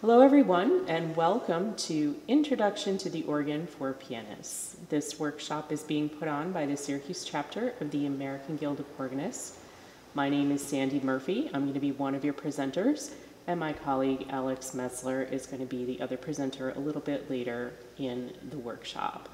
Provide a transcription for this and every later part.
Hello, everyone, and welcome to Introduction to the Organ for Pianists. This workshop is being put on by the Syracuse chapter of the American Guild of Organists. My name is Sandy Murphy. I'm going to be one of your presenters, and my colleague Alex Meszler is going to be the other presenter a little bit later in the workshop.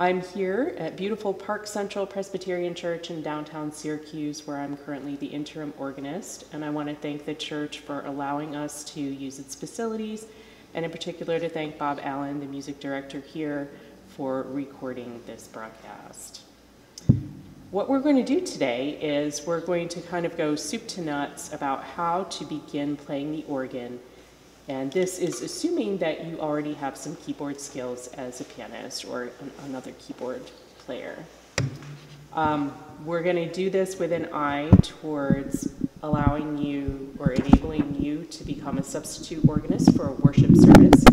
I'm here at beautiful Park Central Presbyterian Church in downtown Syracuse, where I'm currently the interim organist, and I want to thank the church for allowing us to use its facilities, and in particular to thank Bob Allen, the music director here, for recording this broadcast. What we're going to do today is we're going to kind of go soup to nuts about how to begin playing the organ and this is assuming that you already have some keyboard skills as a pianist or an, another keyboard player. Um, we're going to do this with an eye towards allowing you or enabling you to become a substitute organist for a worship service.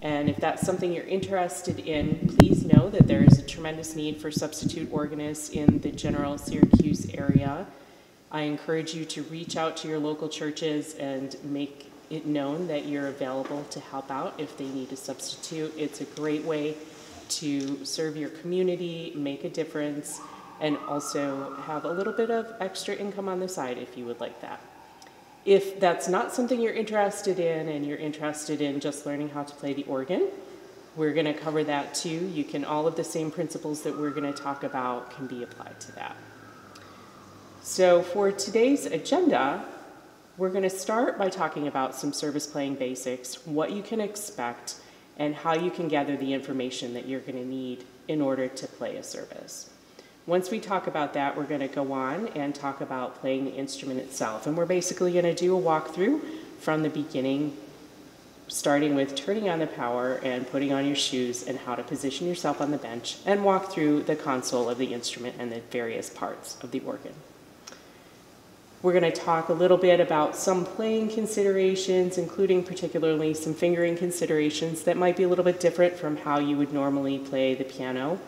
And if that's something you're interested in, please know that there is a tremendous need for substitute organists in the general Syracuse area. I encourage you to reach out to your local churches and make it known that you're available to help out if they need a substitute. It's a great way to serve your community, make a difference, and also have a little bit of extra income on the side if you would like that. If that's not something you're interested in and you're interested in just learning how to play the organ, we're going to cover that too. You can, all of the same principles that we're going to talk about can be applied to that. So for today's agenda, we're going to start by talking about some service playing basics, what you can expect, and how you can gather the information that you're going to need in order to play a service. Once we talk about that, we're going to go on and talk about playing the instrument itself. And we're basically going to do a walkthrough from the beginning, starting with turning on the power and putting on your shoes and how to position yourself on the bench, and walk through the console of the instrument and the various parts of the organ. We're going to talk a little bit about some playing considerations, including particularly some fingering considerations that might be a little bit different from how you would normally play the piano.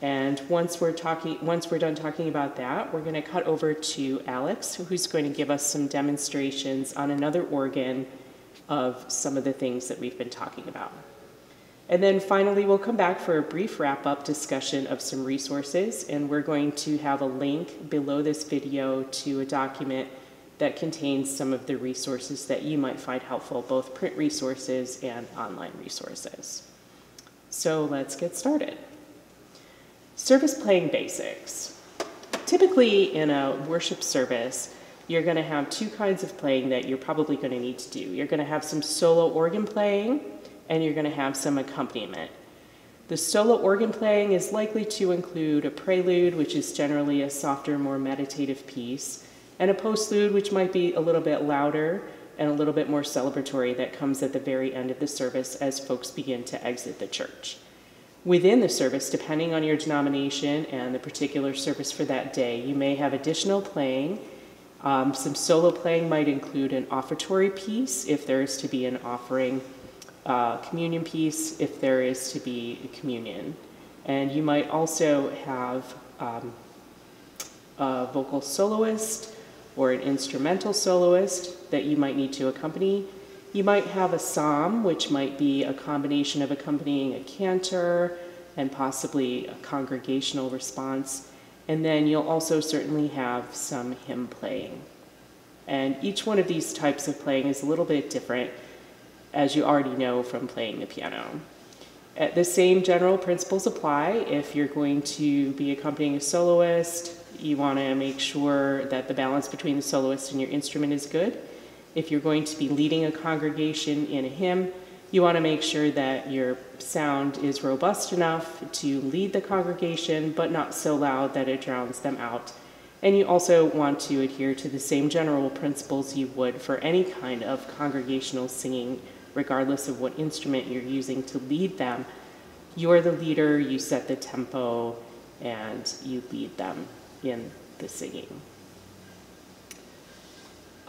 And once we're talking, once we're done talking about that, we're going to cut over to Alex, who's going to give us some demonstrations on another organ of some of the things that we've been talking about. And then finally, we'll come back for a brief wrap-up discussion of some resources, and we're going to have a link below this video to a document that contains some of the resources that you might find helpful, both print resources and online resources. So let's get started. Service playing basics. Typically in a worship service, you're going to have two kinds of playing that you're probably going to need to do. You're going to have some solo organ playing, and you're going to have some accompaniment. The solo organ playing is likely to include a prelude, which is generally a softer, more meditative piece, and a postlude, which might be a little bit louder and a little bit more celebratory that comes at the very end of the service as folks begin to exit the church. Within the service, depending on your denomination and the particular service for that day, you may have additional playing. Um, some solo playing might include an offertory piece if there is to be an offering uh, communion piece if there is to be a communion. And you might also have um, a vocal soloist or an instrumental soloist that you might need to accompany. You might have a psalm, which might be a combination of accompanying a cantor and possibly a congregational response. And then you'll also certainly have some hymn playing. And each one of these types of playing is a little bit different as you already know from playing the piano. The same general principles apply if you're going to be accompanying a soloist. You want to make sure that the balance between the soloist and your instrument is good. If you're going to be leading a congregation in a hymn, you want to make sure that your sound is robust enough to lead the congregation, but not so loud that it drowns them out. And you also want to adhere to the same general principles you would for any kind of congregational singing regardless of what instrument you're using to lead them. You're the leader, you set the tempo, and you lead them in the singing.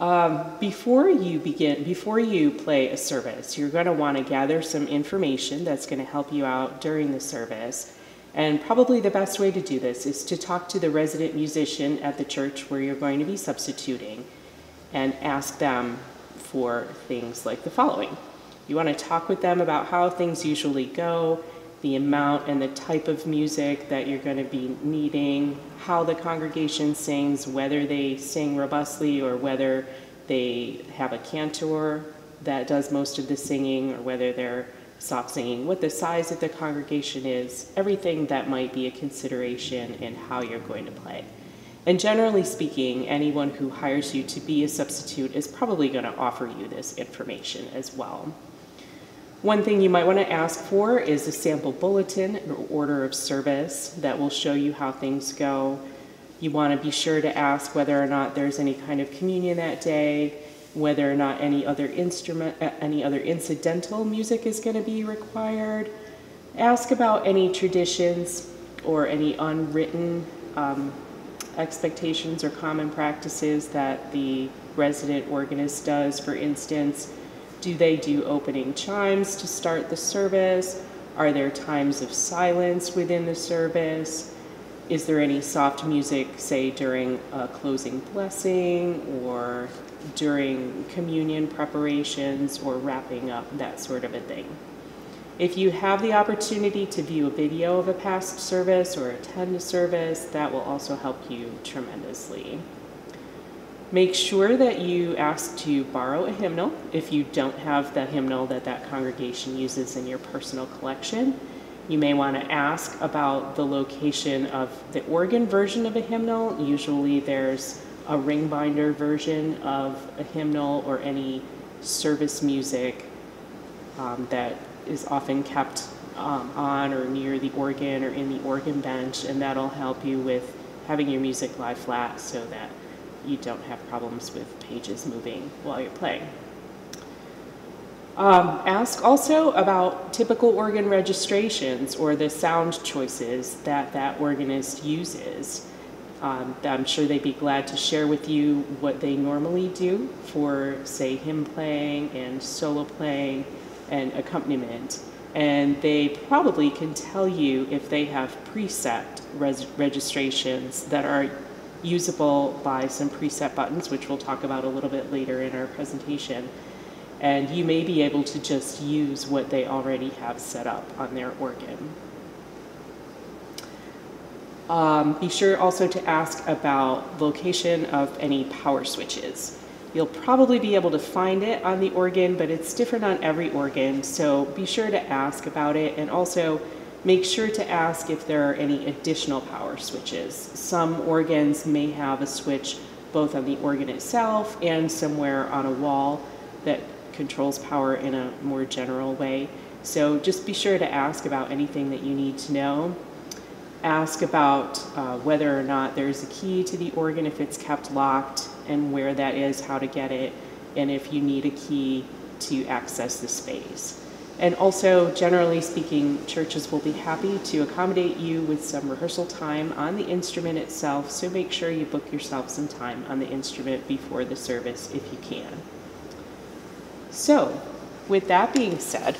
Um, before you begin, before you play a service, you're going to want to gather some information that's going to help you out during the service. And probably the best way to do this is to talk to the resident musician at the church where you're going to be substituting and ask them for things like the following. You want to talk with them about how things usually go, the amount and the type of music that you're going to be needing, how the congregation sings, whether they sing robustly or whether they have a cantor that does most of the singing or whether they're soft singing, what the size of the congregation is, everything that might be a consideration in how you're going to play. And generally speaking, anyone who hires you to be a substitute is probably going to offer you this information as well. One thing you might want to ask for is a sample bulletin or order of service that will show you how things go. You want to be sure to ask whether or not there's any kind of communion that day, whether or not any other instrument, any other incidental music is going to be required. Ask about any traditions or any unwritten um, expectations or common practices that the resident organist does. For instance, do they do opening chimes to start the service? Are there times of silence within the service? Is there any soft music, say during a closing blessing or during communion preparations or wrapping up, that sort of a thing? If you have the opportunity to view a video of a past service or attend a service, that will also help you tremendously. Make sure that you ask to borrow a hymnal if you don't have the hymnal that that congregation uses in your personal collection. You may want to ask about the location of the organ version of a hymnal. Usually there's a ring binder version of a hymnal or any service music um, that is often kept um, on or near the organ or in the organ bench, and that'll help you with having your music lie flat so that you don't have problems with pages moving while you're playing. Um, ask also about typical organ registrations or the sound choices that that organist uses. Um, I'm sure they'd be glad to share with you what they normally do for, say, hymn playing and solo playing and accompaniment. And they probably can tell you if they have preset res- registrations that are usable by some preset buttons, which we'll talk about a little bit later in our presentation. And you may be able to just use what they already have set up on their organ. Um, be sure also to ask about location of any power switches. You'll probably be able to find it on the organ, but it's different on every organ, so be sure to ask about it and also Make sure to ask if there are any additional power switches. Some organs may have a switch both on the organ itself and somewhere on a wall that controls power in a more general way. So just be sure to ask about anything that you need to know. Ask about uh, whether or not there's a key to the organ if it's kept locked and where that is, how to get it, and if you need a key to access the space. And also, generally speaking, churches will be happy to accommodate you with some rehearsal time on the instrument itself, so make sure you book yourself some time on the instrument before the service if you can. So, with that being said,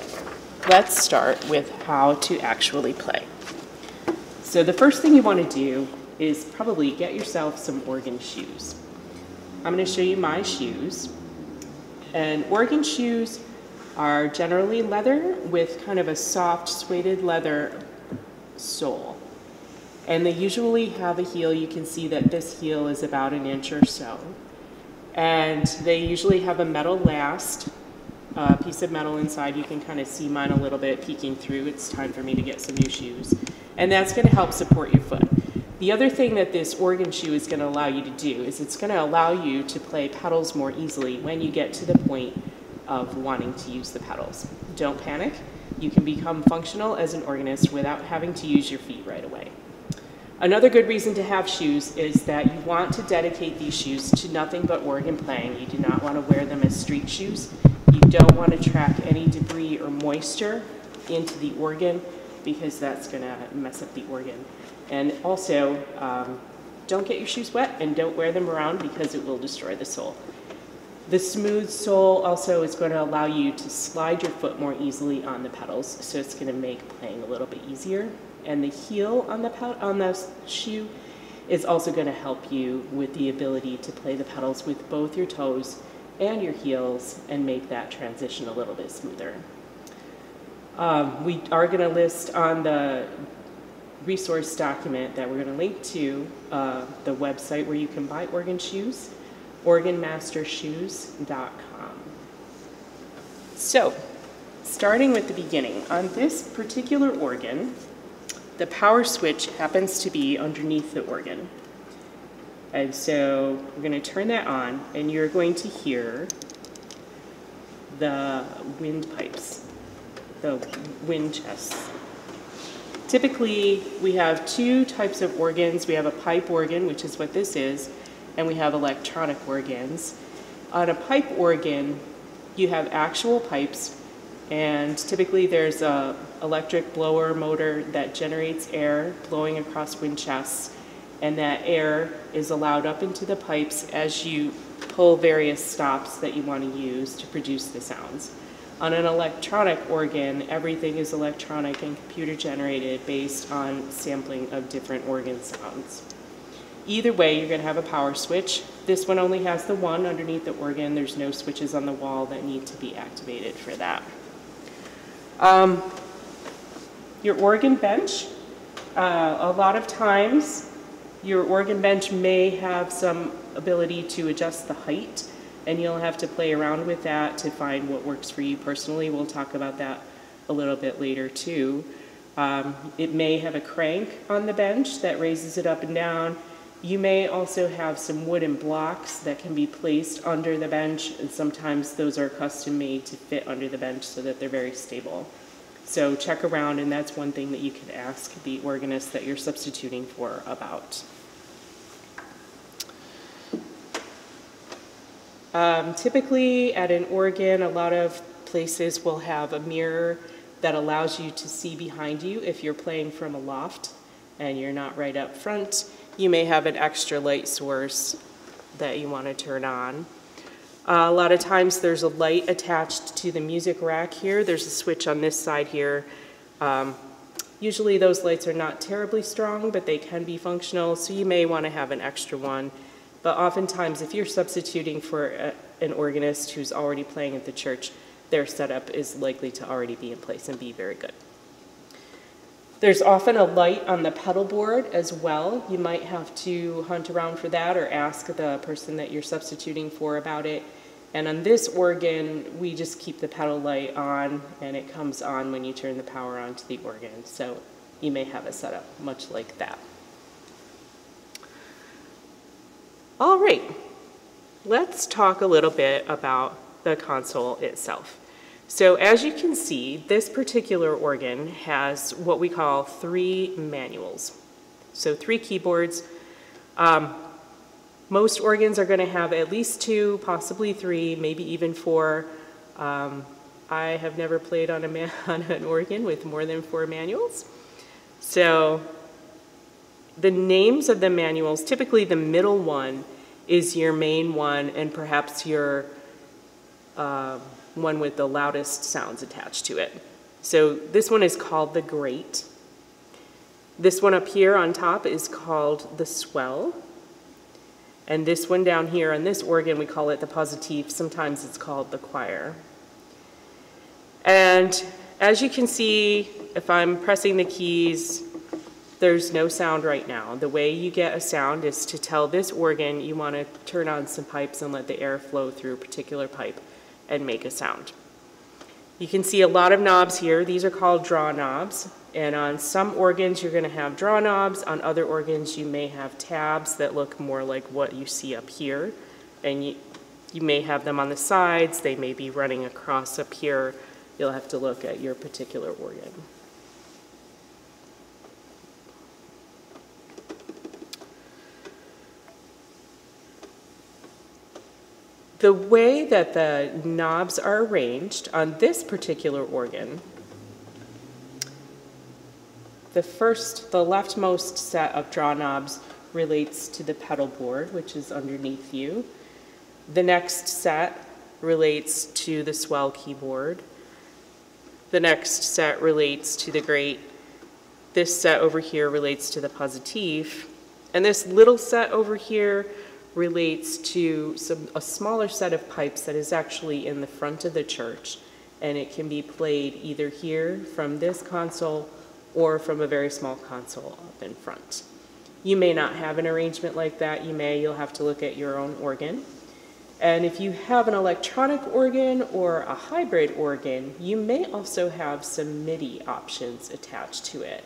let's start with how to actually play. So, the first thing you want to do is probably get yourself some organ shoes. I'm going to show you my shoes. And organ shoes are generally leather with kind of a soft suede leather sole. And they usually have a heel. You can see that this heel is about an inch or so. And they usually have a metal last, a piece of metal inside. You can kind of see mine a little bit peeking through. It's time for me to get some new shoes. And that's going to help support your foot. The other thing that this organ shoe is going to allow you to do is it's going to allow you to play pedals more easily when you get to the point of wanting to use the pedals. Don't panic. You can become functional as an organist without having to use your feet right away. Another good reason to have shoes is that you want to dedicate these shoes to nothing but organ playing. You do not want to wear them as street shoes. You don't want to track any debris or moisture into the organ because that's going to mess up the organ. And also, um, don't get your shoes wet and don't wear them around because it will destroy the sole. The smooth sole also is going to allow you to slide your foot more easily on the pedals, so it's going to make playing a little bit easier. And the heel on the, on the shoe is also going to help you with the ability to play the pedals with both your toes and your heels and make that transition a little bit smoother. Um, we are going to list on the resource document that we're going to link to uh, the website where you can buy organ shoes, organmastershoes.com. So, starting with the beginning, on this particular organ, the power switch happens to be underneath the organ. And so we're going to turn that on, and you're going to hear the windpipes, the wind chests. Typically, we have two types of organs. We have a pipe organ, which is what this is, and we have electronic organs. On a pipe organ, you have actual pipes, and typically there's a electric blower motor that generates air blowing across wind chests and that air is allowed up into the pipes as you pull various stops that you want to use to produce the sounds. On an electronic organ, everything is electronic and computer generated based on sampling of different organ sounds. Either way, you're going to have a power switch. This one only has the one underneath the organ. There's no switches on the wall that need to be activated for that. Um, your organ bench, uh, a lot of times your organ bench may have some ability to adjust the height and you'll have to play around with that to find what works for you personally. We'll talk about that a little bit later too. Um, it may have a crank on the bench that raises it up and down. You may also have some wooden blocks that can be placed under the bench and sometimes those are custom made to fit under the bench so that they're very stable. So check around, and that's one thing that you can ask the organist that you're substituting for about. Um, typically, at an organ, a lot of places will have a mirror that allows you to see behind you if you're playing from a loft and you're not right up front. You may have an extra light source that you want to turn on. Uh, a lot of times there's a light attached to the music rack here. There's a switch on this side here. Um, usually those lights are not terribly strong, but they can be functional, so you may want to have an extra one. But oftentimes, if you're substituting for a, an organist who's already playing at the church, their setup is likely to already be in place and be very good. There's often a light on the pedal board as well. You might have to hunt around for that or ask the person that you're substituting for about it. And on this organ, we just keep the pedal light on and it comes on when you turn the power on to the organ. So you may have a setup much like that. All right, let's talk a little bit about the console itself. So as you can see, this particular organ has what we call three manuals. So three keyboards. Um, most organs are going to have at least two, possibly three, maybe even four. Um, I have never played on, a on an organ with more than four manuals. So the names of the manuals, typically the middle one is your main one and perhaps your uh, one with the loudest sounds attached to it. So this one is called the great. This one up here on top is called the swell. And this one down here on this organ, we call it the positif. Sometimes it's called the choir. And as you can see, if I'm pressing the keys, there's no sound right now. The way you get a sound is to tell this organ you want to turn on some pipes and let the air flow through a particular pipe and make a sound. You can see a lot of knobs here. These are called draw knobs. And on some organs, you're going to have draw knobs. On other organs, you may have tabs that look more like what you see up here. And you, you may have them on the sides. They may be running across up here. You'll have to look at your particular organ. The way that the knobs are arranged on this particular organ the first, the leftmost set of draw knobs relates to the pedal board, which is underneath you. The next set relates to the swell keyboard. The next set relates to the great. This set over here relates to the positif. And this little set over here relates to some, a smaller set of pipes that is actually in the front of the church, and it can be played either here from this console or from a very small console up in front. You may not have an arrangement like that. You may, you'll have to look at your own organ. And if you have an electronic organ or a hybrid organ, you may also have some MIDI options attached to it.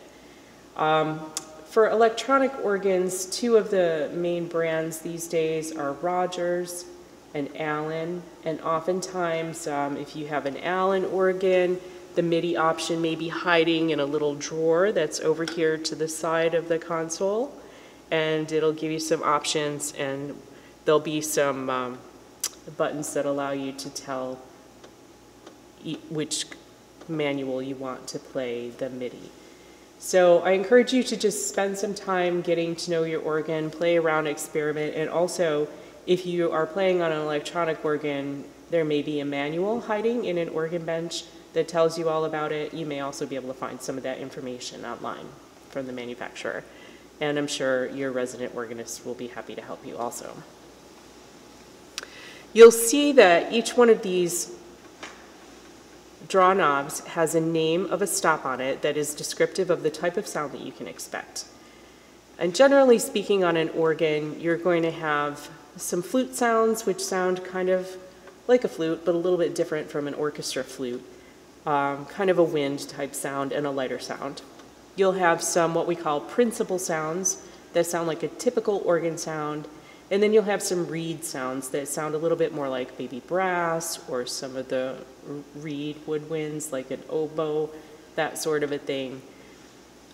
Um, for electronic organs, two of the main brands these days are Rogers and Allen. And oftentimes, um, if you have an Allen organ, the MIDI option may be hiding in a little drawer that's over here to the side of the console. And it'll give you some options and there'll be some um, buttons that allow you to tell e which manual you want to play the MIDI. So I encourage you to just spend some time getting to know your organ, play around, experiment, and also if you are playing on an electronic organ, there may be a manual hiding in an organ bench that tells you all about it. You may also be able to find some of that information online from the manufacturer. And I'm sure your resident organist will be happy to help you also. You'll see that each one of these draw knobs has a name of a stop on it that is descriptive of the type of sound that you can expect. And generally speaking on an organ, you're going to have some flute sounds which sound kind of like a flute, but a little bit different from an orchestra flute, um, kind of a wind type sound and a lighter sound. You'll have some what we call principal sounds that sound like a typical organ sound, and then you'll have some reed sounds that sound a little bit more like baby brass or some of the reed woodwinds like an oboe, that sort of a thing.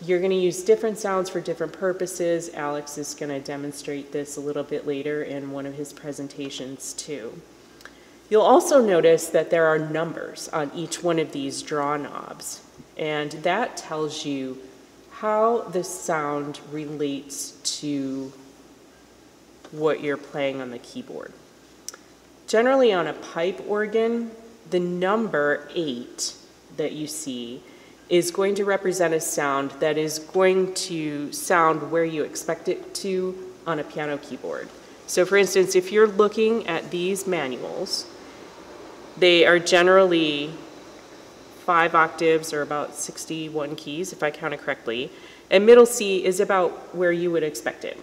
You're going to use different sounds for different purposes. Alex is going to demonstrate this a little bit later in one of his presentations too. You'll also notice that there are numbers on each one of these draw knobs, and that tells you how the sound relates to what you're playing on the keyboard. Generally on a pipe organ, the number eight that you see is going to represent a sound that is going to sound where you expect it to on a piano keyboard. So for instance, if you're looking at these manuals, they are generally five octaves or about 61 keys, if I count it correctly, and middle C is about where you would expect it.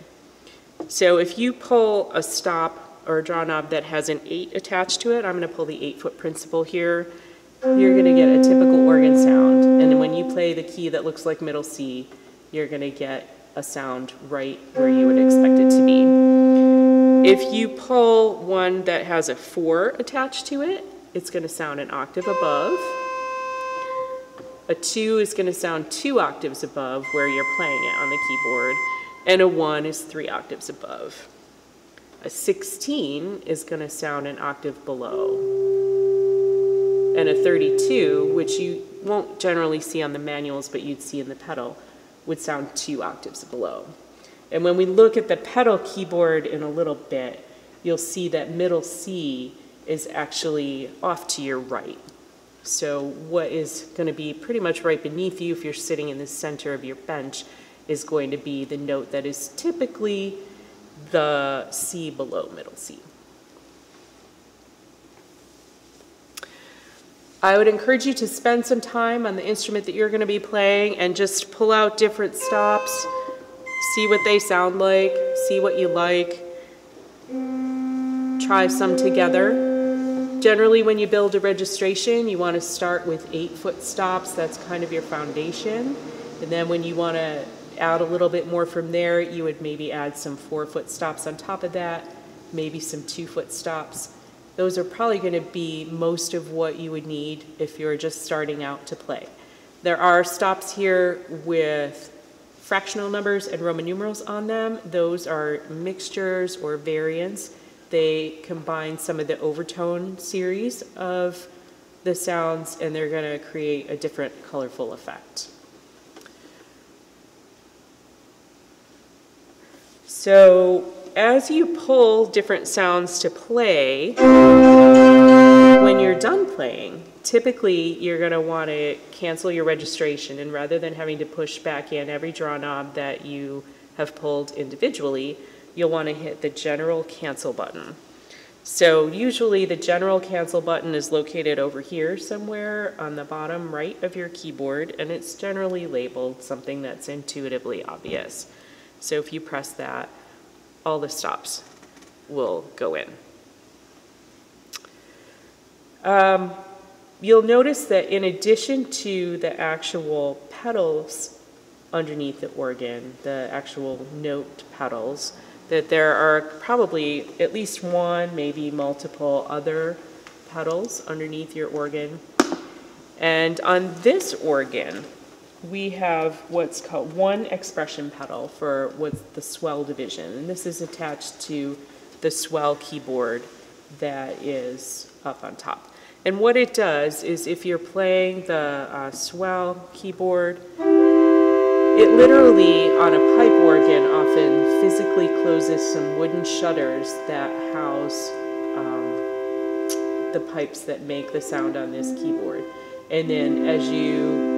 So if you pull a stop or a draw knob that has an eight attached to it, I'm gonna pull the eight foot principal here, you're gonna get a typical organ sound. And then when you play the key that looks like middle C, you're gonna get a sound right where you would expect it to be. If you pull one that has a four attached to it, it's gonna sound an octave above. A two is gonna sound two octaves above where you're playing it on the keyboard and a 1 is three octaves above. A 16 is going to sound an octave below. And a 32, which you won't generally see on the manuals, but you'd see in the pedal, would sound two octaves below. And when we look at the pedal keyboard in a little bit, you'll see that middle C is actually off to your right. So what is going to be pretty much right beneath you if you're sitting in the center of your bench is going to be the note that is typically the C below middle C. I would encourage you to spend some time on the instrument that you're going to be playing and just pull out different stops, see what they sound like, see what you like, try some together. Generally, when you build a registration, you want to start with eight foot stops. That's kind of your foundation. And then when you want to add a little bit more from there, you would maybe add some four foot stops on top of that, maybe some two foot stops. Those are probably going to be most of what you would need if you're just starting out to play. There are stops here with fractional numbers and Roman numerals on them. Those are mixtures or variants. They combine some of the overtone series of the sounds and they're going to create a different colorful effect. So as you pull different sounds to play, when you're done playing, typically you're going to want to cancel your registration and rather than having to push back in every draw knob that you have pulled individually, you'll want to hit the general cancel button. So usually the general cancel button is located over here somewhere on the bottom right of your keyboard and it's generally labeled something that's intuitively obvious. So if you press that, all the stops will go in. Um, you'll notice that in addition to the actual pedals underneath the organ, the actual note pedals, that there are probably at least one, maybe multiple other pedals underneath your organ. And on this organ, we have what's called one expression pedal for what's the swell division. And this is attached to the swell keyboard that is up on top. And what it does is if you're playing the uh, swell keyboard, it literally, on a pipe organ, often physically closes some wooden shutters that house um, the pipes that make the sound on this keyboard. And then as you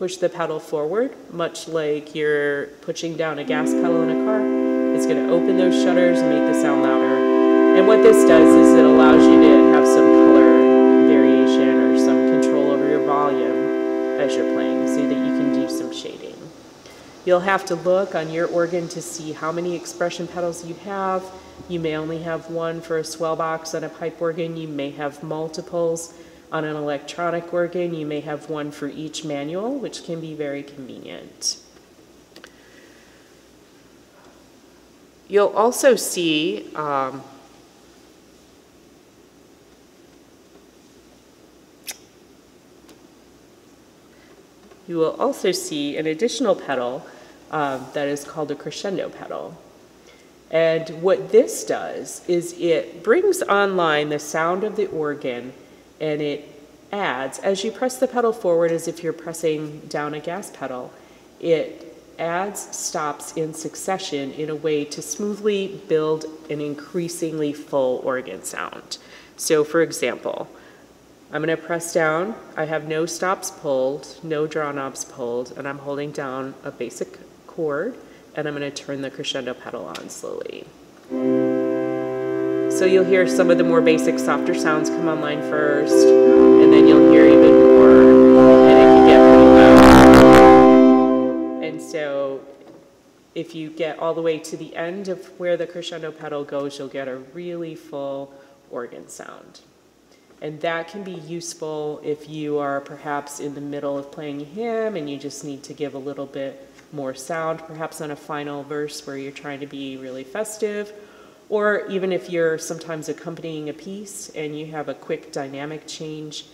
push the pedal forward, much like you're pushing down a gas pedal in a car, it's going to open those shutters and make the sound louder. And what this does is it allows you to have some color variation or some control over your volume as you're playing so that you can do some shading. You'll have to look on your organ to see how many expression pedals you have. You may only have one for a swell box on a pipe organ. You may have multiples on an electronic organ. You may have one for each manual, which can be very convenient. You'll also see um, you will also see an additional pedal um, that is called a crescendo pedal. And what this does is it brings online the sound of the organ and it adds, as you press the pedal forward as if you're pressing down a gas pedal, it adds stops in succession in a way to smoothly build an increasingly full organ sound. So for example, I'm going to press down. I have no stops pulled, no draw knobs pulled, and I'm holding down a basic chord, and I'm going to turn the crescendo pedal on slowly. So you'll hear some of the more basic, softer sounds come online first, and then you'll hear even more, and it can get pretty loud. And so if you get all the way to the end of where the crescendo pedal goes, you'll get a really full organ sound. And that can be useful if you are perhaps in the middle of playing a hymn and you just need to give a little bit more sound, perhaps on a final verse where you're trying to be really festive, or even if you're sometimes accompanying a piece and you have a quick dynamic change,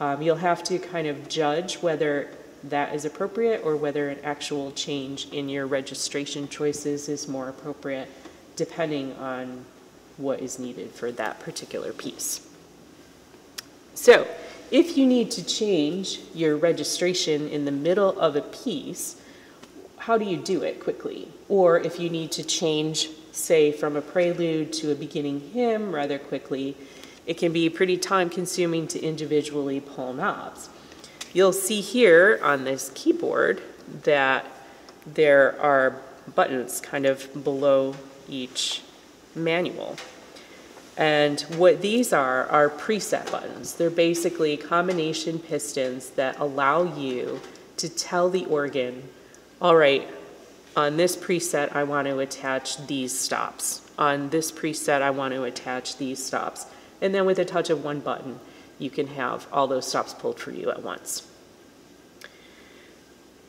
um, you'll have to kind of judge whether that is appropriate or whether an actual change in your registration choices is more appropriate depending on what is needed for that particular piece. So if you need to change your registration in the middle of a piece, how do you do it quickly? Or if you need to change, say, from a prelude to a beginning hymn rather quickly, it can be pretty time consuming to individually pull knobs. You'll see here on this keyboard that there are buttons kind of below each manual. And what these are, are preset buttons. They're basically combination pistons that allow you to tell the organ, all right, on this preset, I want to attach these stops. On this preset, I want to attach these stops. And then with a touch of one button, you can have all those stops pulled for you at once.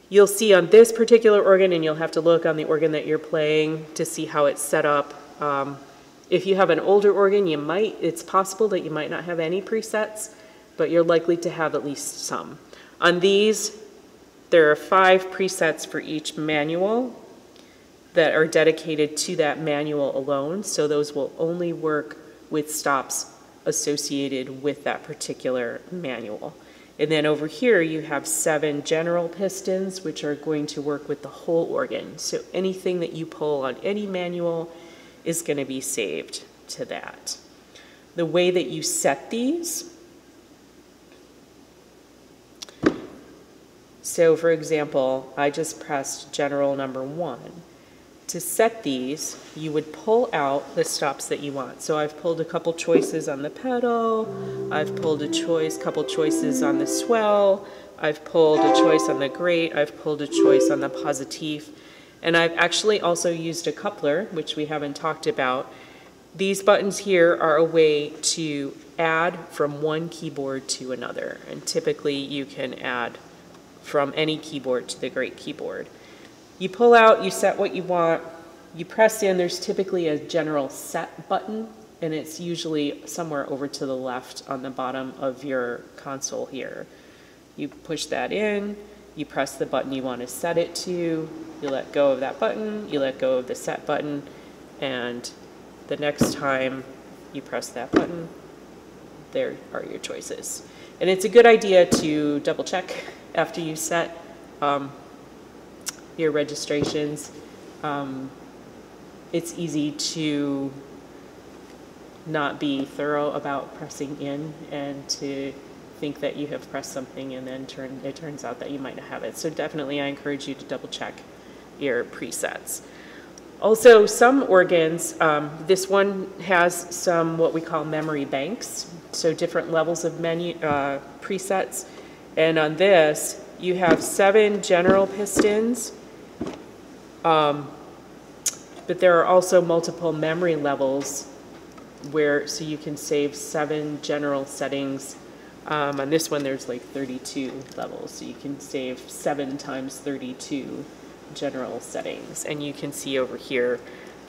You'll see on this particular organ, and you'll have to look on the organ that you're playing to see how it's set up. Um, if you have an older organ, you might, it's possible that you might not have any presets, but you're likely to have at least some. On these, there are five presets for each manual that are dedicated to that manual alone, so those will only work with stops associated with that particular manual. And then over here you have seven general pistons which are going to work with the whole organ. So anything that you pull on any manual is going to be saved to that. The way that you set these, so for example, I just pressed general number one. to set these, you would pull out the stops that you want. So I've pulled a couple choices on the pedal, I've pulled a choice, couple choices on the swell, I've pulled a choice on the great, I've pulled a choice on the positif, and I've actually also used a coupler, which we haven't talked about. These buttons here are a way to add from one keyboard to another, and typically you can add from any keyboard to the great keyboard. You pull out, you set what you want, you press in, there's typically a general set button, and it's usually somewhere over to the left on the bottom of your console here. You push that in, you press the button you want to set it to, you let go of that button, you let go of the set button, and the next time you press that button, there are your choices. And it's a good idea to double check after you set um, your registrations. Um, it's easy to not be thorough about pressing in and to think that you have pressed something and then turn, it turns out that you might not have it. So definitely I encourage you to double check your presets. Also, some organs, um, this one has some what we call memory banks, so different levels of menu uh, presets. And on this, you have seven general pistons, um, but there are also multiple memory levels where, so you can save seven general settings. Um, on this one, there's like 32 levels, so you can save seven times 32 general settings. And you can see over here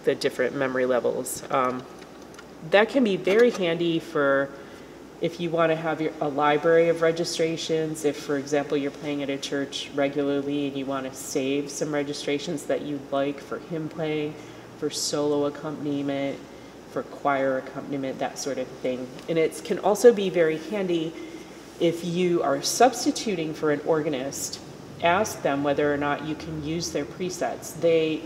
the different memory levels. Um, that can be very handy for if you want to have your, a library of registrations, if, for example, you're playing at a church regularly and you want to save some registrations that you'd like for hymn playing, for solo accompaniment, for choir accompaniment, that sort of thing. And it can also be very handy if you are substituting for an organist ask them whether or not you can use their presets. They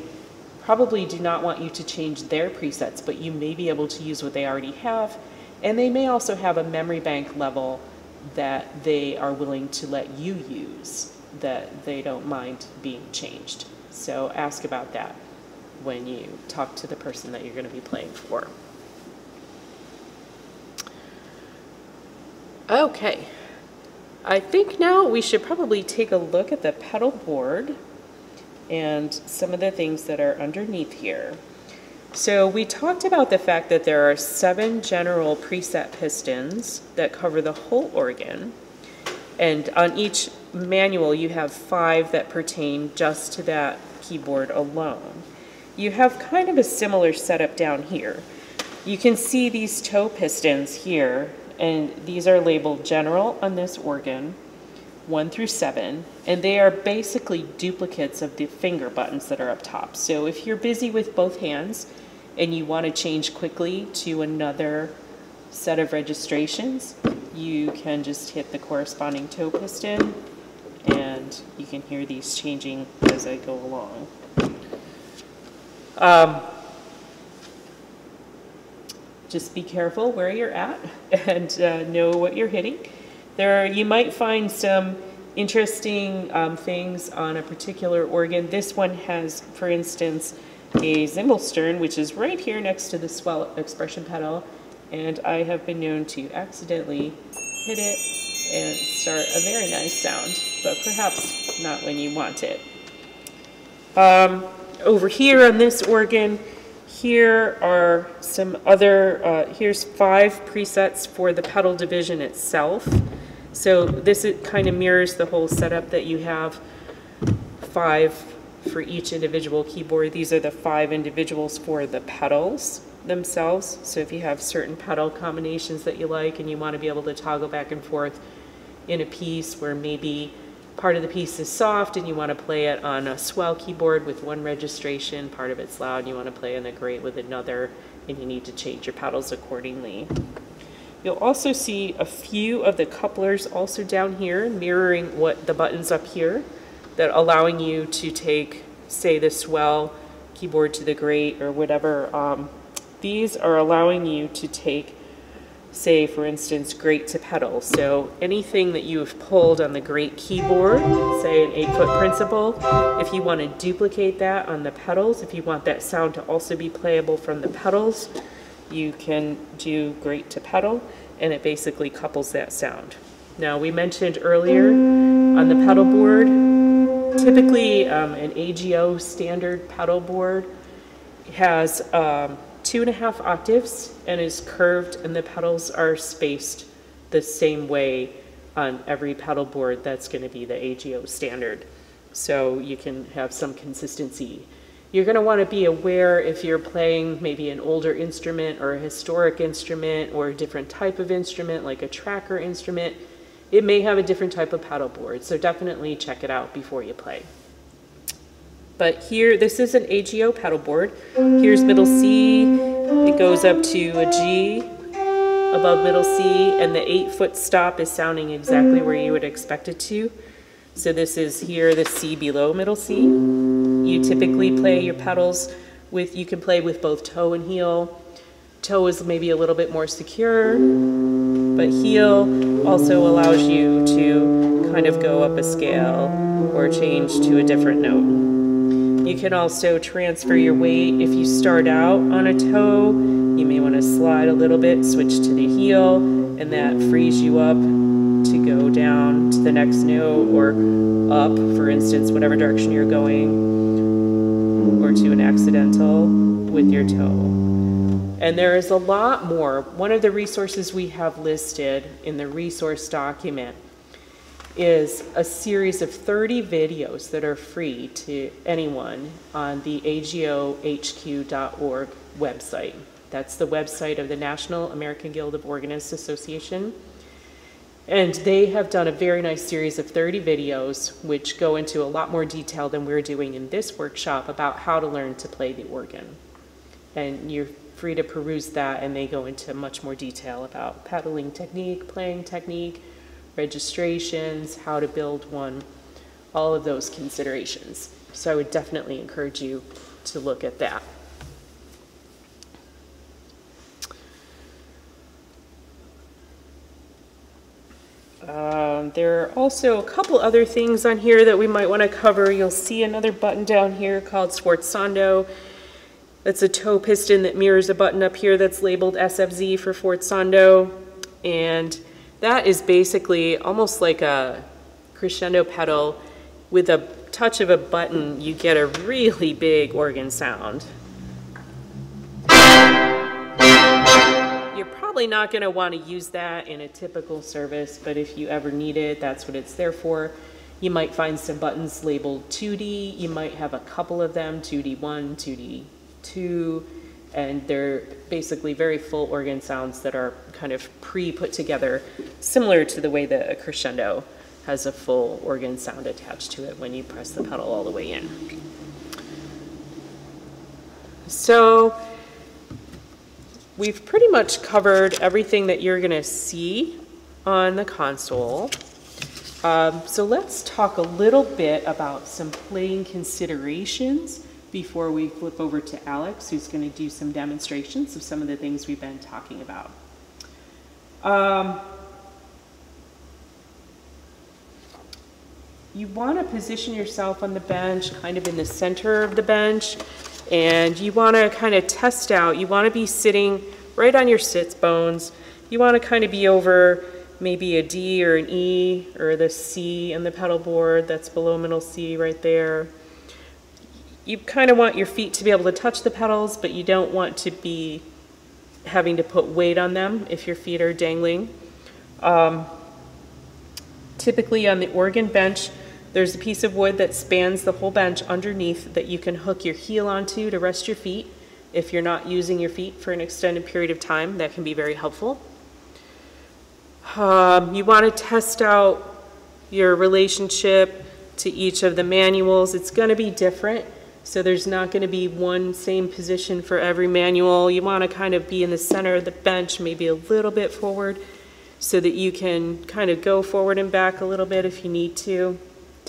probably do not want you to change their presets, but you may be able to use what they already have. And they may also have a memory bank level that they are willing to let you use that they don't mind being changed. So ask about that when you talk to the person that you're going to be playing for. Okay. I think now we should probably take a look at the pedal board and some of the things that are underneath here. So we talked about the fact that there are seven general preset pistons that cover the whole organ. And on each manual, you have five that pertain just to that keyboard alone. You have kind of a similar setup down here. You can see these toe pistons here and these are labeled general on this organ, one through seven, and they are basically duplicates of the finger buttons that are up top. So if you're busy with both hands and you want to change quickly to another set of registrations, you can just hit the corresponding toe piston and you can hear these changing as I go along. Um, just be careful where you're at and uh, know what you're hitting. There, are, you might find some interesting um, things on a particular organ. This one has, for instance, a Zimbelstern, which is right here next to the swell expression pedal, and I have been known to accidentally hit it and start a very nice sound, but perhaps not when you want it. Um, over here on this organ, here are some other, uh, here's five presets for the pedal division itself. So this kind of mirrors the whole setup that you have five for each individual keyboard. These are the five individuals for the pedals themselves. So if you have certain pedal combinations that you like and you want to be able to toggle back and forth in a piece where maybe part of the piece is soft and you want to play it on a swell keyboard with one registration, part of it's loud and you want to play on the great with another, and you need to change your pedals accordingly. You'll also see a few of the couplers also down here mirroring what the buttons up here that allowing you to take, say, the swell keyboard to the great or whatever. Um, these are allowing you to take say, for instance, great to pedal. So anything that you have pulled on the great keyboard, say an eight foot principal, if you want to duplicate that on the pedals, if you want that sound to also be playable from the pedals, you can do Great to pedal and it basically couples that sound. Now we mentioned earlier on the pedal board, typically um, an AGO standard pedal board has um, two and a half octaves and is curved and the pedals are spaced the same way on every pedal board that's going to be the AGO standard. So you can have some consistency. You're going to want to be aware if you're playing maybe an older instrument or a historic instrument or a different type of instrument like a tracker instrument, it may have a different type of paddle board. So definitely check it out before you play. But here, this is an AGO paddle board. Here's middle C, it goes up to a G above middle C, and the eight foot stop is sounding exactly where you would expect it to. So this is here the C below middle C. You typically play your pedals with, you can play with both toe and heel. Toe is maybe a little bit more secure, but heel also allows you to kind of go up a scale or change to a different note. You can also transfer your weight. If you start out on a toe, you may want to slide a little bit, switch to the heel, and that frees you up down to the next note or up, for instance, whatever direction you're going, or to an accidental with your toe. And there is a lot more. One of the resources we have listed in the resource document is a series of 30 videos that are free to anyone on the agohq.org website. That's the website of the National American Guild of Organists Association. And they have done a very nice series of 30 videos which go into a lot more detail than we're doing in this workshop about how to learn to play the organ. And you're free to peruse that and they go into much more detail about pedaling technique, playing technique, registrations, how to build one, all of those considerations. So I would definitely encourage you to look at that. Um, there are also a couple other things on here that we might want to cover. You'll see another button down here called Sforzando. That's a toe piston that mirrors a button up here that's labeled SFZ for Sforzando. And that is basically almost like a crescendo pedal with a touch of a button, you get a really big organ sound. Probably not going to want to use that in a typical service, but if you ever need it, that's what it's there for. You might find some buttons labeled Tutti. You might have a couple of them, Tutti 1, 2D2, and they're basically very full organ sounds that are kind of pre-put together, similar to the way that a crescendo has a full organ sound attached to it when you press the pedal all the way in. So we've pretty much covered everything that you're going to see on the console. Um, so let's talk a little bit about some playing considerations before we flip over to Alex, who's going to do some demonstrations of some of the things we've been talking about. Um, you want to position yourself on the bench, kind of in the center of the bench, and you want to kind of test out. You want to be sitting right on your sits bones. You want to kind of be over maybe a D or an E or the C in the pedal board that's below middle C right there you kind of want your feet to be able to touch the pedals, but you don't want to be having to put weight on them if your feet are dangling. Um, typically on the organ bench, there's a piece of wood that spans the whole bench underneath that you can hook your heel onto to rest your feet. If you're not using your feet for an extended period of time, that can be very helpful. Um, you want to test out your relationship to each of the manuals. It's going to be different. So there's not going to be one same position for every manual. You want to kind of be in the center of the bench, maybe a little bit forward, so that you can kind of go forward and back a little bit if you need to,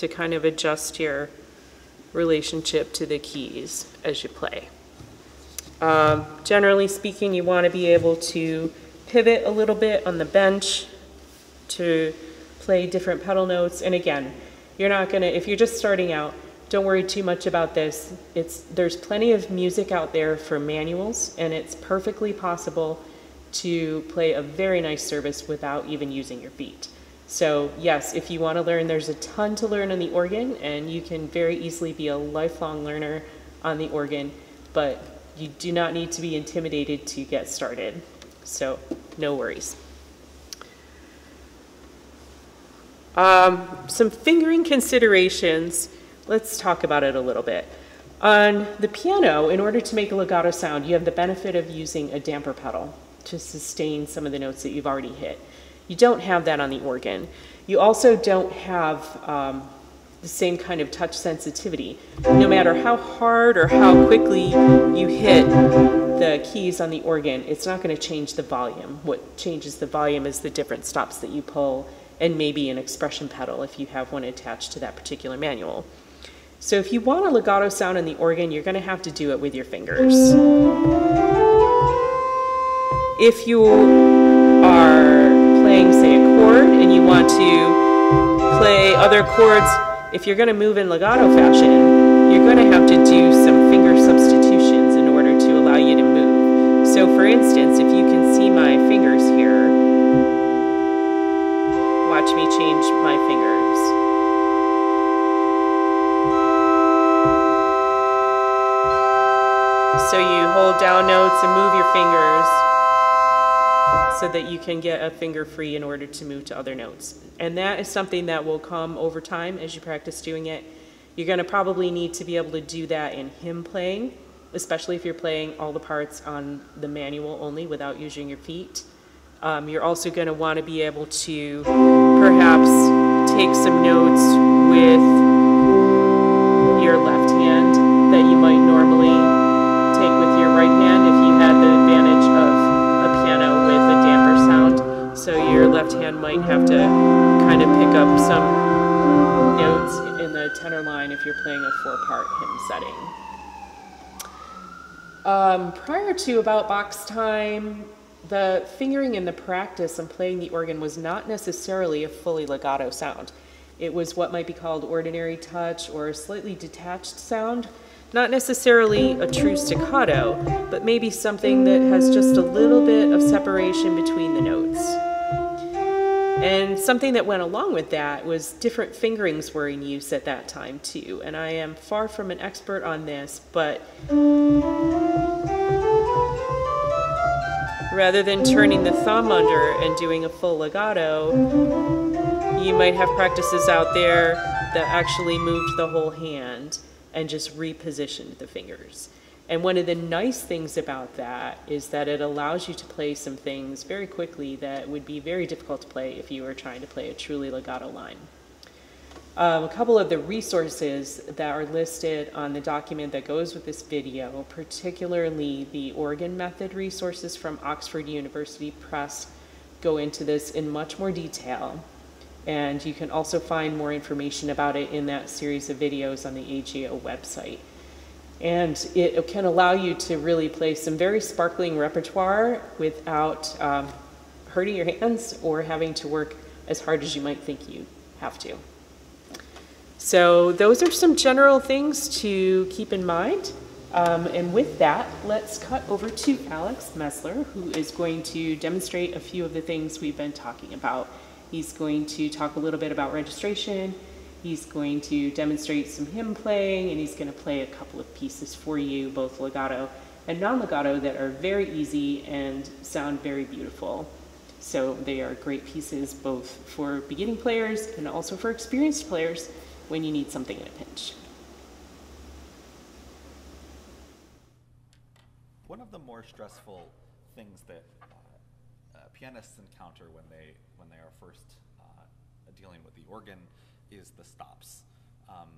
to kind of adjust your relationship to the keys as you play. Um, generally speaking, you want to be able to pivot a little bit on the bench to play different pedal notes. And again, you're not gonna, if you're just starting out, don't worry too much about this. It's, there's plenty of music out there for manuals, and it's perfectly possible to play a very nice service without even using your feet. So yes, if you want to learn, there's a ton to learn on the organ, and you can very easily be a lifelong learner on the organ, but you do not need to be intimidated to get started. So no worries. Um, some fingering considerations. Let's talk about it a little bit. On the piano, in order to make a legato sound, you have the benefit of using a damper pedal to sustain some of the notes that you've already hit. You don't have that on the organ. You also don't have um, the same kind of touch sensitivity. No matter how hard or how quickly you hit the keys on the organ, it's not going to change the volume. What changes the volume is the different stops that you pull and maybe an expression pedal if you have one attached to that particular manual. So if you want a legato sound in the organ, you're going to have to do it with your fingers. If you are playing, say, a chord and you want to play other chords if you're going to move in legato fashion, you're going to have to do some finger substitutions in order to allow you to move. So for instance, if you can see my fingers here, watch me change my fingers. So you hold down notes and move your fingers so that you can get a finger free in order to move to other notes. And that is something that will come over time as you practice doing it. You're going to probably need to be able to do that in hymn playing, especially if you're playing all the parts on the manual only without using your feet. Um, you're also going to want to be able to perhaps take some notes with your left hand that you might normally might have to kind of pick up some notes in the tenor line if you're playing a four-part hymn setting. Um, prior to about Bach's time, the fingering in the practice and playing the organ was not necessarily a fully legato sound. It was what might be called ordinary touch or a slightly detached sound. Not necessarily a true staccato, but maybe something that has just a little bit of separation between the notes. And something that went along with that was different fingerings were in use at that time too. And I am far from an expert on this, but rather than turning the thumb under and doing a full legato, you might have practices out there that actually moved the whole hand and just repositioned the fingers. And one of the nice things about that is that it allows you to play some things very quickly that would be very difficult to play if you were trying to play a truly legato line. Um, a couple of the resources that are listed on the document that goes with this video, particularly the organ method resources from Oxford University Press, go into this in much more detail. And you can also find more information about it in that series of videos on the AGO website. And it can allow you to really play some very sparkling repertoire without um, hurting your hands or having to work as hard as you might think you have to. So those are some general things to keep in mind. Um, and with that, let's cut over to Alex Meszler, who is going to demonstrate a few of the things we've been talking about. He's going to talk a little bit about registration, He's going to demonstrate some hymn playing and he's going to play a couple of pieces for you, both legato and non-legato that are very easy and sound very beautiful. So they are great pieces both for beginning players and also for experienced players when you need something in a pinch. One of the more stressful things that uh, uh, pianists encounter when they when they are first uh, dealing with the organ is the stops. Um,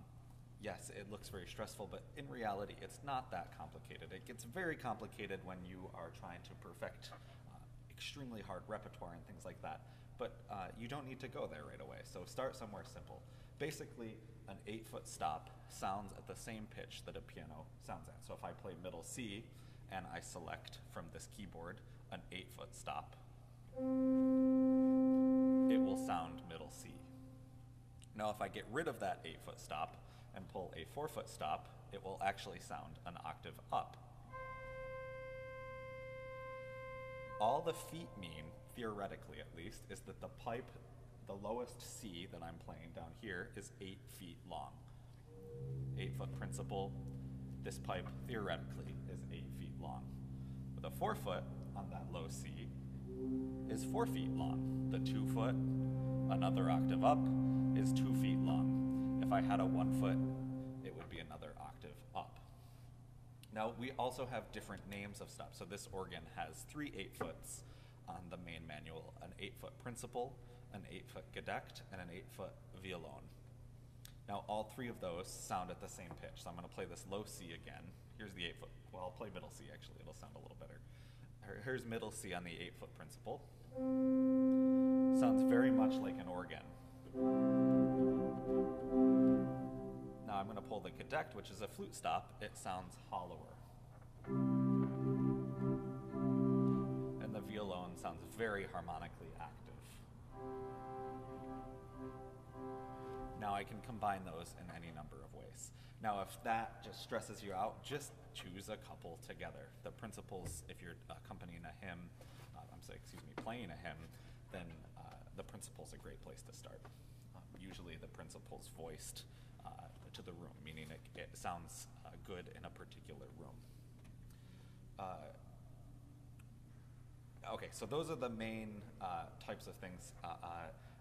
yes, it looks very stressful, but in reality, it's not that complicated. It gets very complicated when you are trying to perfect uh, extremely hard repertoire and things like that. But uh, you don't need to go there right away. So start somewhere simple. Basically, an eight foot stop sounds at the same pitch that a piano sounds at. So if I play middle C and I select from this keyboard an eight foot stop, it will sound middle C. Now, if I get rid of that eight foot stop and pull a four foot stop, it will actually sound an octave up. All the feet mean, theoretically at least, is that the pipe, the lowest C that I'm playing down here, is eight feet long. Eight foot principal, This pipe, theoretically, is eight feet long. With a four foot on that low C is four feet long. The two foot, another octave up, is two feet long. If I had a one foot, it would be another octave up. Now, we also have different names of stops. So this organ has three eight foots on the main manual, an eight foot principal, an eight foot gedeckt, and an eight foot violon. Now, all three of those sound at the same pitch. So I'm gonna play this low C again. Here's the eight foot, well, I'll play middle C actually, it'll sound a little better. Here- Here's middle C on the eight foot principal. Sounds very much like an organ. Now I'm going to pull the gedeckt, which is a flute stop. It sounds hollower. And the violon sounds very harmonically active. Now I can combine those in any number of. Now if that just stresses you out, just choose a couple together. The principals, if you're accompanying a hymn, uh, I'm sorry, excuse me, playing a hymn, then uh, the principal's a great place to start. Um, usually the principal's voiced uh, to the room, meaning it, it sounds uh, good in a particular room. Uh, Okay, so those are the main uh, types of things. Uh,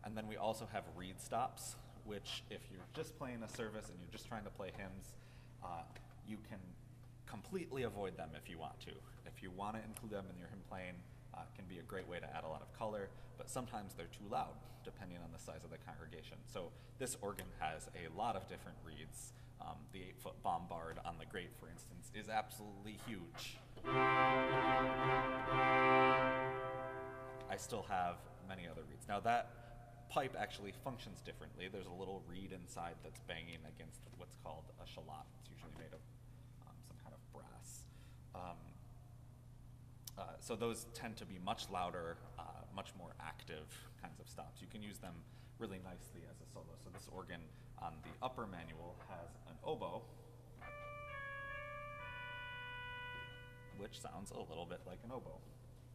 and then we also have reed stops, which if you're just playing a service and you're just trying to play hymns, uh, you can completely avoid them if you want to. If you want to include them in your hymn playing, uh, can be a great way to add a lot of color, but sometimes they're too loud, depending on the size of the congregation. So this organ has a lot of different reeds. Um, the eight-foot bombard on the great, for instance, is absolutely huge. I still have many other reeds. Now that pipe actually functions differently. There's a little reed inside that's banging against what's called a shallot. It's usually made of um, some kind of brass. Um, uh, so those tend to be much louder, uh, much more active kinds of stops. You can use them really nicely as a solo. So this organ on the upper manual has an oboe, which sounds a little bit like an oboe.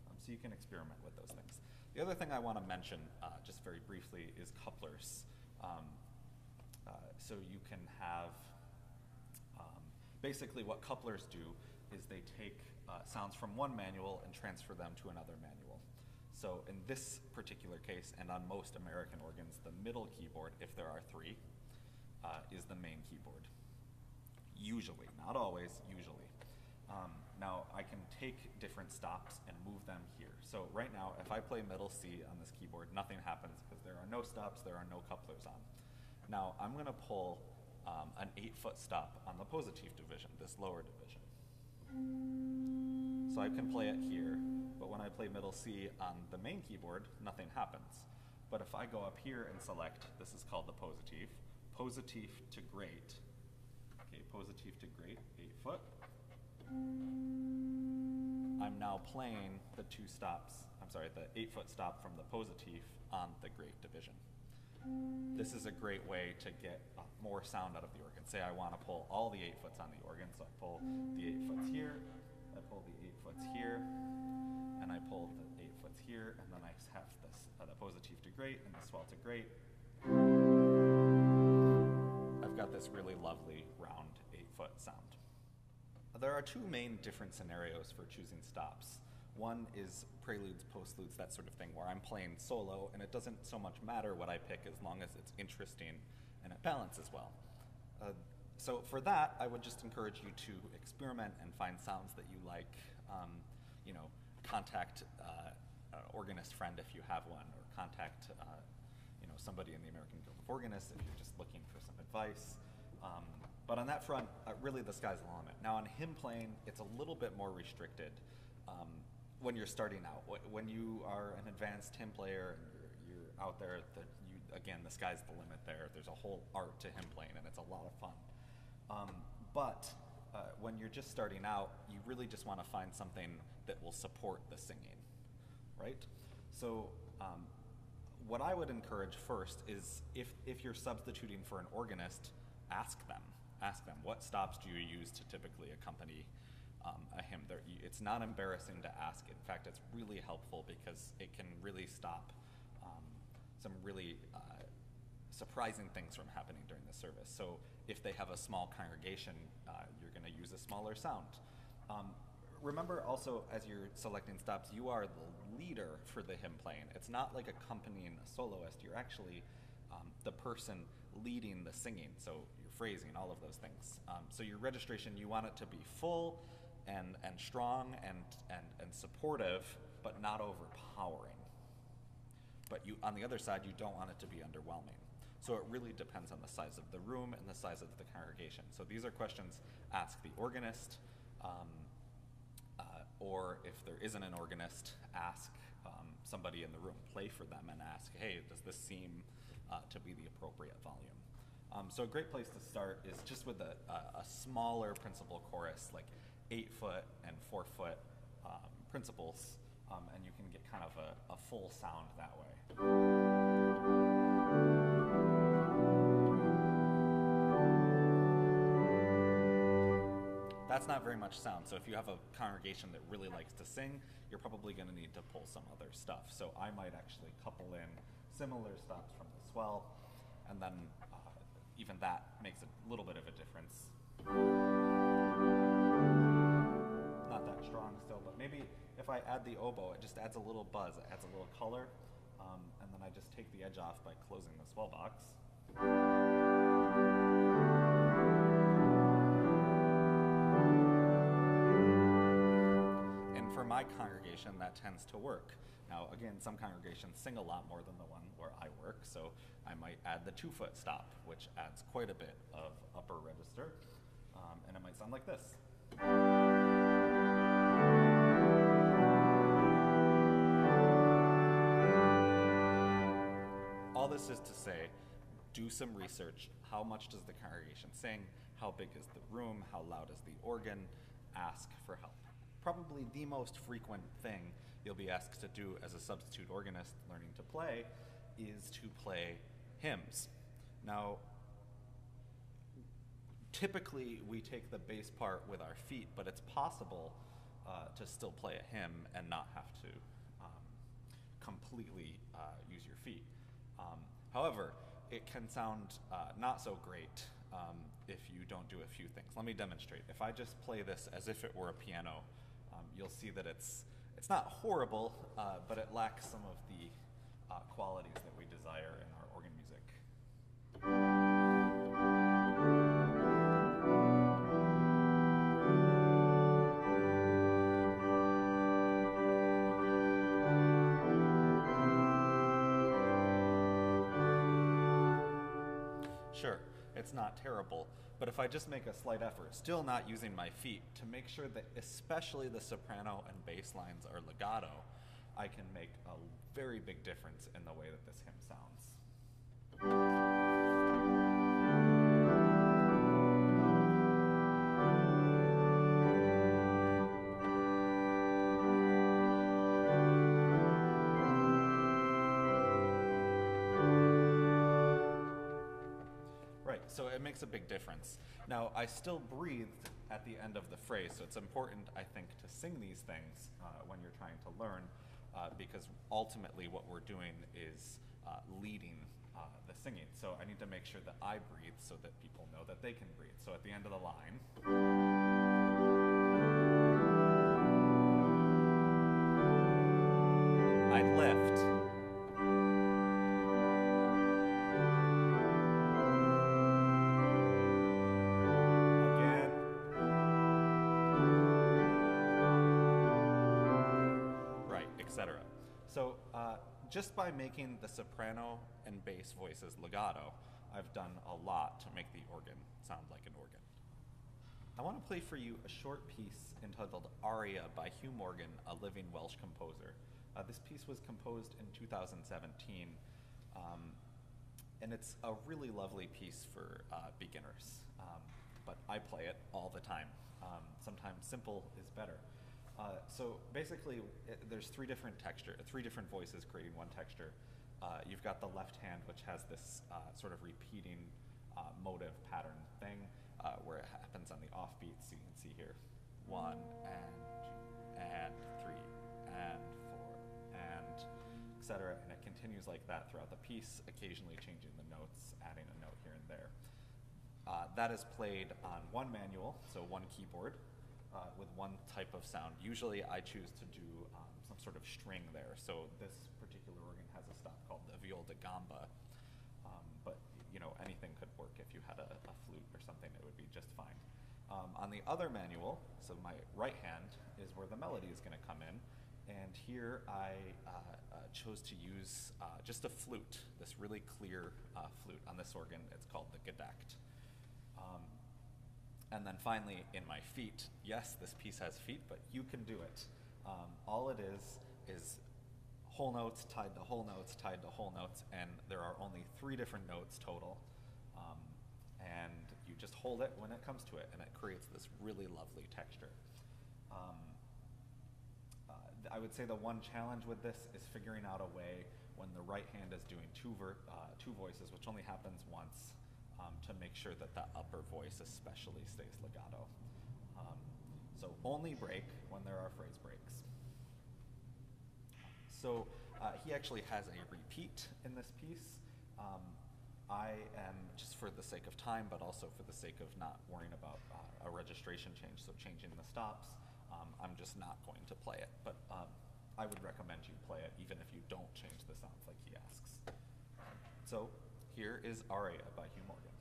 Um, so you can experiment with those things. The other thing I want to mention, uh, just very briefly, is couplers. Um, uh, so you can have, um, basically what couplers do is they take uh, sounds from one manual and transfer them to another manual. So in this particular case, and on most American organs, the middle keyboard, if there are three, uh, is the main keyboard. Usually, not always, usually. Um, now I can take different stops and move them here. So right now, if I play middle C on this keyboard, nothing happens because there are no stops, there are no couplers on. Now I'm going to pull um, an eight foot stop on the positive division, this lower division. So I can play it here, but when I play middle C on the main keyboard, nothing happens. But if I go up here and select, this is called the positive, positive to great, okay, positive to great, eight foot, I'm now playing the two stops, I'm sorry, the eight foot stop from the positive on the great division. This is a great way to get uh, more sound out of the organ. Say I want to pull all the eight foots on the organ, so I pull the eight foots here, I pull the eight foots here, and I pull the eight foots here, and then I have this, uh, the positive to great and the swell to great. I've got this really lovely round eight foot sound. There are two main different scenarios for choosing stops. One is preludes, postludes, that sort of thing, where I'm playing solo and it doesn't so much matter what I pick as long as it's interesting and it balances well. Uh, so for that, I would just encourage you to experiment and find sounds that you like. Um, you know, contact uh, an organist friend if you have one, or contact uh, you know somebody in the American Guild of Organists if you're just looking for some advice. Um, but on that front, uh, really the sky's the limit. Now on hymn playing, it's a little bit more restricted um, when you're starting out. When you are an advanced hymn player and you're, you're out there, the, you, again, the sky's the limit there. There's a whole art to hymn playing, and it's a lot of fun. Um, but uh, when you're just starting out, you really just want to find something that will support the singing, right? So, um, what I would encourage first is if, if you're substituting for an organist, ask them. Ask them, what stops do you use to typically accompany um, a hymn? There, it's not embarrassing to ask. In fact, it's really helpful because it can really stop um, some really uh, surprising things from happening during the service. So if they have a small congregation, uh, you're going to use a smaller sound. Um, remember also, as you're selecting stops, you are the leader for the hymn playing. It's not like accompanying a soloist. You're actually um, the person leading the singing. So your phrasing, all of those things. Um, so your registration, you want it to be full and, and strong and, and, and supportive, but not overpowering. But you, on the other side, you don't want it to be underwhelming. So it really depends on the size of the room and the size of the congregation. So these are questions ask the organist, um, uh, or if there isn't an organist, ask um, somebody in the room, play for them, and ask, hey, does this seem uh, to be the appropriate volume? Um, so a great place to start is just with a, a, a smaller principal chorus, like eight foot and four foot um, principals, um, and you can get kind of a, a full sound that way. That's not very much sound. So if you have a congregation that really likes to sing, you're probably going to need to pull some other stuff. So I might actually couple in similar stops from the swell, and then uh, even that makes a little bit of a difference. Not that strong still, but maybe if I add the oboe, it just adds a little buzz, it adds a little color, um, and then I just take the edge off by closing the swell box. And for my congregation, that tends to work. Now, again, some congregations sing a lot more than the one where I work, so I might add the two foot stop, which adds quite a bit of upper register, um, and it might sound like this. All this is to say, do some research. How much does the congregation sing? How big is the room? How loud is the organ? Ask for help. Probably the most frequent thing you'll be asked to do as a substitute organist learning to play is to play hymns. Now, typically we take the bass part with our feet, but it's possible uh, to still play a hymn and not have to um, completely uh, use your feet. Um, however, it can sound uh, not so great um, if you don't do a few things. Let me demonstrate. If I just play this as if it were a piano, um, you'll see that it's it's not horrible, uh, but it lacks some of the uh, qualities that we desire in our organ music. Sure, it's not terrible, but if I just make a slight effort, still not using my feet, to make sure that especially the soprano and bass lines are legato, I can make a very big difference in the way that this hymn sounds. It makes a big difference. Now, I still breathed at the end of the phrase, so it's important, I think, to sing these things uh, when you're trying to learn, uh, because ultimately what we're doing is uh, leading uh, the singing. So I need to make sure that I breathe so that people know that they can breathe. So at the end of the line, I lift. Etc. So uh, just by making the soprano and bass voices legato, I've done a lot to make the organ sound like an organ. I want to play for you a short piece entitled Aria by Huw Morgan, a living Welsh composer. Uh, this piece was composed in 2017, um, and it's a really lovely piece for uh, beginners. Um, but I play it all the time. Um, sometimes simple is better. Uh, so basically, it, there's three different texture, three different voices creating one texture. Uh, you've got the left hand, which has this uh, sort of repeating uh, motive pattern thing, uh, where it happens on the offbeats. You can see here, one and and three and four and etc. And it continues like that throughout the piece, occasionally changing the notes, adding a note here and there. Uh, that is played on one manual, so one keyboard uh, with one type of sound. Usually I choose to do um, some sort of string there. So this particular organ has a stop called the viol de gamba. Um, but you know, anything could work. If you had a, a flute or something, it would be just fine. Um, on the other manual, so my right hand is where the melody is going to come in. And here I uh, uh, chose to use uh, just a flute, this really clear uh, flute on this organ. It's called the Gedeckt. Um, and then finally, in my feet, yes, this piece has feet, but you can do it. Um, all it is is whole notes tied to whole notes tied to whole notes, and there are only three different notes total. Um, and you just hold it when it comes to it, and it creates this really lovely texture. Um, uh, I would say the one challenge with this is figuring out a way when the right hand is doing two, uh, two voices, which only happens once, um, to make sure that the upper voice especially stays legato. Um, so only break when there are phrase breaks. So uh, he actually has a repeat in this piece. Um, I am, just for the sake of time, but also for the sake of not worrying about uh, a registration change, so changing the stops, um, I'm just not going to play it. But um, I would recommend you play it even if you don't change the sounds like he asks. So here is Aria by Huw Morgan.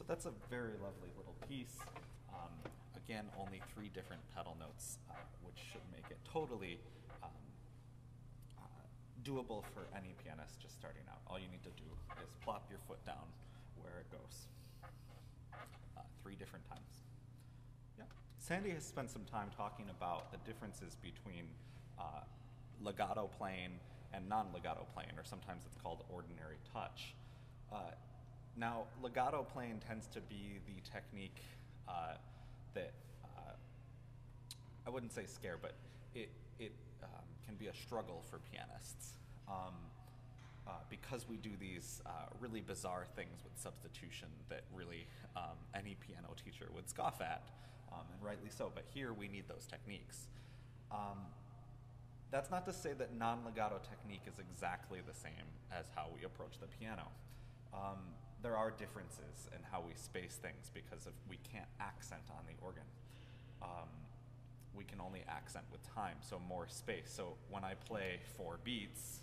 So that's a very lovely little piece. Um, again, only three different pedal notes, uh, which should make it totally um, uh, doable for any pianist just starting out. All you need to do is plop your foot down where it goes. Uh, three different times. Yeah. Sandy has spent some time talking about the differences between uh, legato playing and non-legato playing, or sometimes it's called ordinary touch. Now, legato playing tends to be the technique uh, that uh, I wouldn't say scare, but it it um, can be a struggle for pianists um, uh, because we do these uh, really bizarre things with substitution that really um, any piano teacher would scoff at, um, and rightly so. But here we need those techniques. Um, that's not to say that non-legato technique is exactly the same as how we approach the piano. There are differences in how we space things because if we can't accent on the organ. Um, we can only accent with time, so more space. So when I play four beats,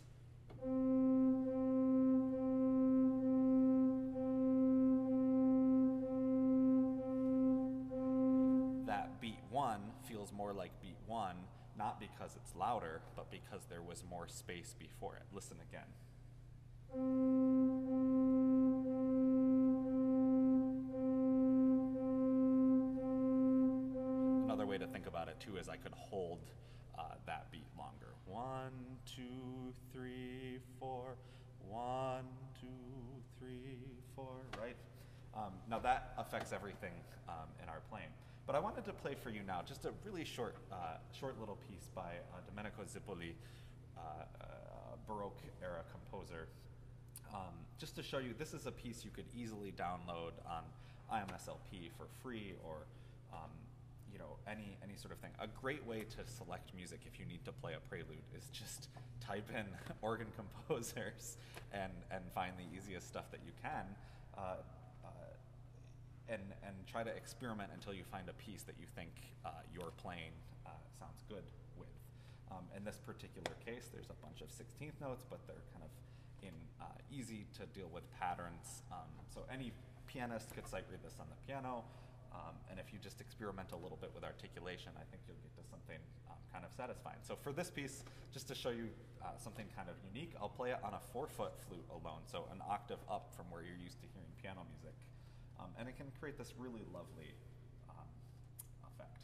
that beat one feels more like beat one, not because it's louder, but because there was more space before it. Listen again. About it too is I could hold uh, that beat longer. One, two, three, four. One, two, three, four. Right. Um, now that affects everything um, in our playing. But I wanted to play for you now just a really short, uh, short little piece by uh, Domenico Zipoli, uh, Baroque era composer. Um, just to show you, this is a piece you could easily download on IMSLP for free or um, you know any any sort of thing. A great way to select music if you need to play a prelude is just type in organ composers and and find the easiest stuff that you can. Uh, uh, and, and try to experiment until you find a piece that you think uh, your playing uh, sounds good with. Um, in this particular case, there's a bunch of 16th notes, but they're kind of in uh, easy to deal with patterns. Um, so any pianist could sight read this on the piano. Um, and if you just experiment a little bit with articulation, I think you'll get to something um, kind of satisfying. So for this piece, just to show you uh, something kind of unique, I'll play it on a four-foot flute alone, so an octave up from where you're used to hearing piano music. Um, and it can create this really lovely um, effect.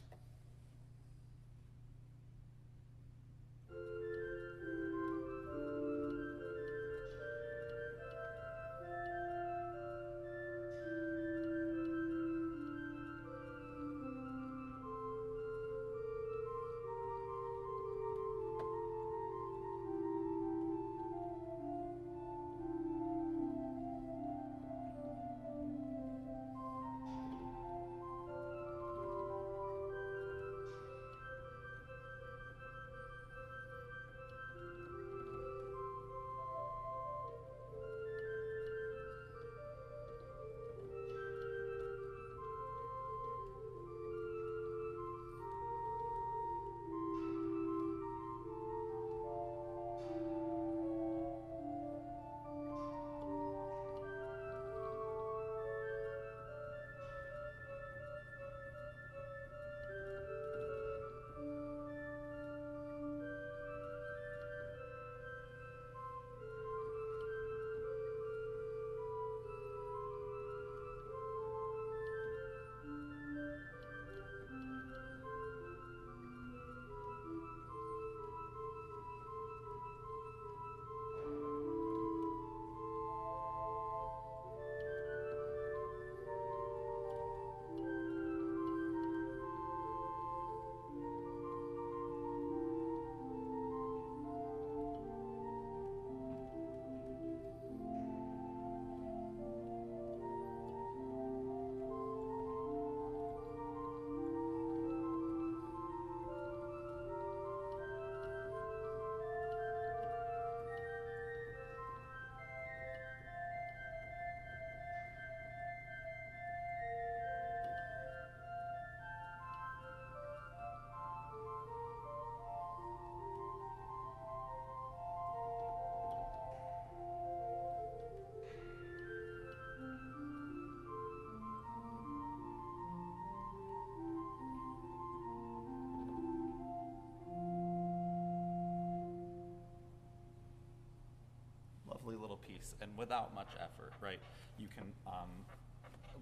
Lovely little piece, and without much effort, right? You can um,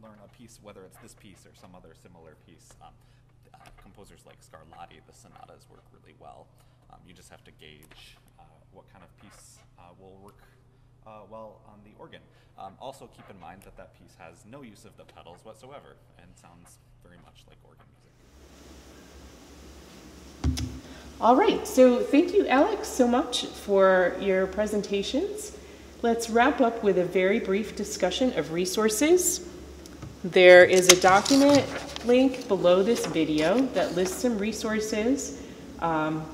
learn a piece, whether it's this piece or some other similar piece. Um, uh, composers like Scarlatti, the sonatas work really well. Um, you just have to gauge uh, what kind of piece uh, will work uh, well on the organ. Um, also, keep in mind that that piece has no use of the pedals whatsoever and sounds very much like organ music. All right, so thank you, Alex, so much for your presentations. Let's wrap up with a very brief discussion of resources. There is a document link below this video that lists some resources. Um,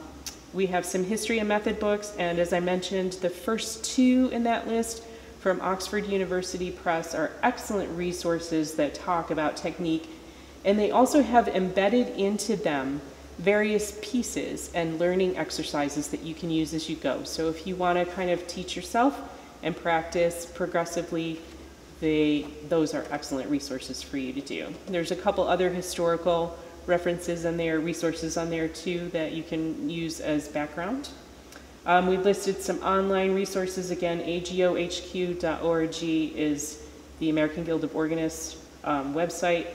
we have some history and method books, and as I mentioned, the first two in that list from Oxford University Press are excellent resources that talk about technique, and they also have embedded into them various pieces and learning exercises that you can use as you go. So if you want to kind of teach yourself and practice progressively, they, those are excellent resources for you to do. There's a couple other historical references in there, resources on there too that you can use as background. Um, we've listed some online resources. Again, agohq.org is the American Guild of Organists um, website.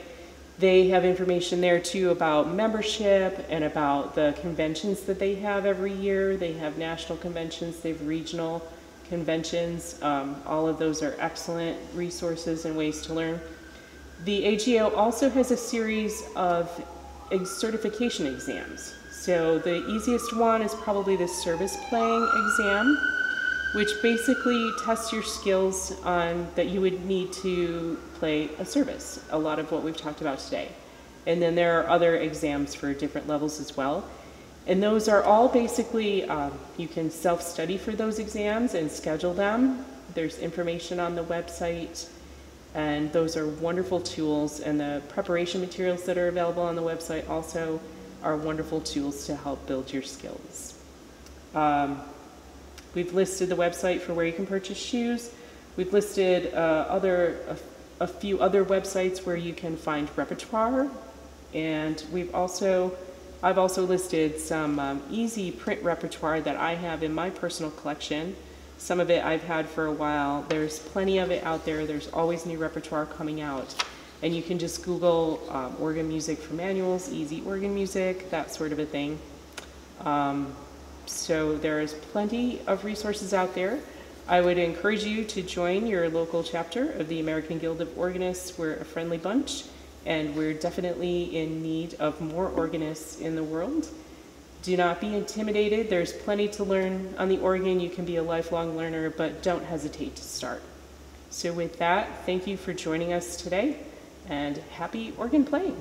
They have information there too about membership and about the conventions that they have every year. They have national conventions, they have regional conventions. Um, all of those are excellent resources and ways to learn. The AGO also has a series of certification exams. So the easiest one is probably the service playing exam, which basically tests your skills on that you would need to play a service, a lot of what we've talked about today. And then there are other exams for different levels as well. And those are all basically, um, you can self-study for those exams and schedule them. There's information on the website and those are wonderful tools and the preparation materials that are available on the website also are wonderful tools to help build your skills. Um, we've listed the website for where you can purchase shoes. We've listed uh, other a, a few other websites where you can find repertoire and we've also I've also listed some um, easy print repertoire that I have in my personal collection some of it I've had for a while. There's plenty of it out there. There's always new repertoire coming out. And you can just Google um, organ music for manuals, easy organ music, that sort of a thing. Um, so there's plenty of resources out there. I would encourage you to join your local chapter of the American Guild of Organists. We're a friendly bunch, and we're definitely in need of more organists in the world. Do not be intimidated. There's plenty to learn on the organ. You can be a lifelong learner, but don't hesitate to start. So with that, thank you for joining us today and happy organ playing.